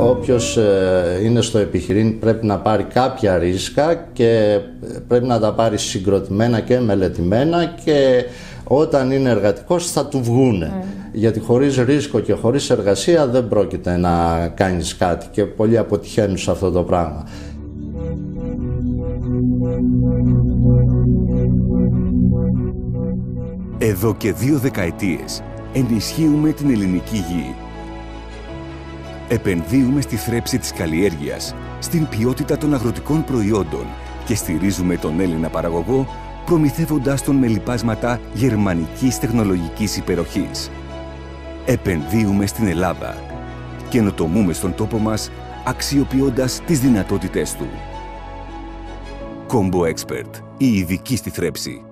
όποιος ε, είναι στο επιχειρήν πρέπει να πάρει κάποια ρίσκα και πρέπει να τα πάρει συγκροτημένα και μελετημένα και όταν είναι εργατικός θα του βγούνε. Γιατί χωρίς ρίσκο και χωρίς εργασία δεν πρόκειται να κάνεις κάτι και πολλοί αποτυχαίνουν σε αυτό το πράγμα. Εδώ και δύο δεκαετίες ενισχύουμε την ελληνική γη. Επενδύουμε στη θρέψη της καλλιέργειας, στην ποιότητα των αγροτικών προϊόντων και στηρίζουμε τον Έλληνα παραγωγό προμηθεύοντάς τον με λοιπάσματα γερμανικής τεχνολογικής υπεροχής. Επενδύουμε στην Ελλάδα. Καινοτομούμε στον τόπο μας αξιοποιώντας τις δυνατότητές του. Combo Expert, η ειδική στη θρέψη.